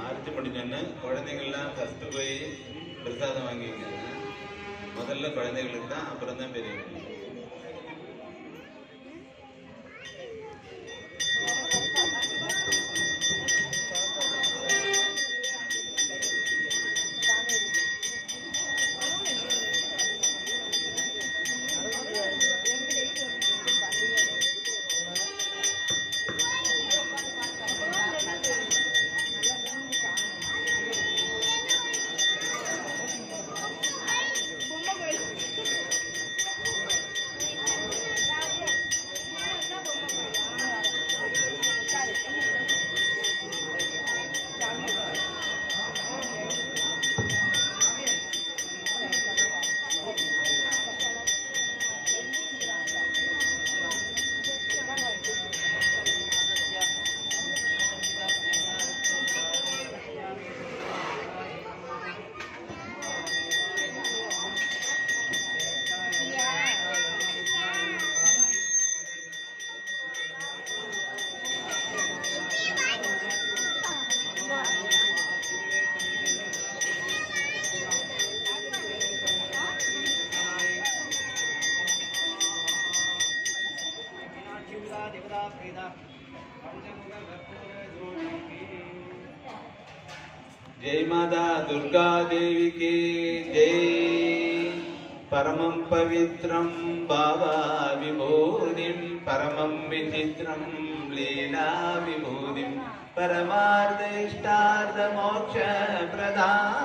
அரிசி முடிஞ்சோன்னு குழந்தைங்கள்லாம் ஃபஸ்ட்டு போய் பிரசாதம் வாங்கிக்கங்க முதல்ல குழந்தைகளுக்கு தான் அப்புறம் தான் பெரியவங்களுக்கு. जय माता दुर्गा देवी की जय परमं पवित्रं बाबा विभूतिं परमं विचित्रं लीला विभूतिं परमार्थिष्टार्थमोक्षप्रदानं बाबा विभूतिं विदमाश्रयामि